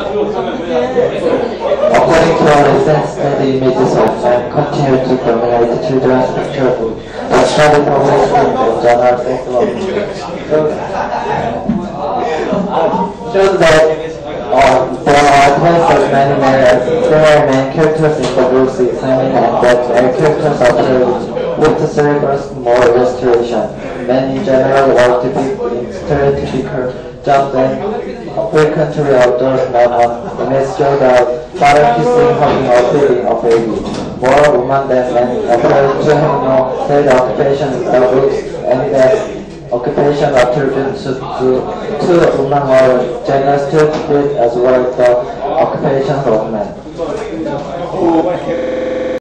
According to our recent study, images of men continue to dominate children's picture book. The study published the journal Psychology shows, that uh, there are twice as many male as female main characters in the books examined and that male characters appear with cerebrus more illustration. Men in general were typical in stereotypical jobs and frequently outdoors not on image show the father kissing, hugging or feeding a baby. More women than men appear to have no set occupation the books and that occupation attributed to, to, to women or gender stereotypes as well as the occupations of men.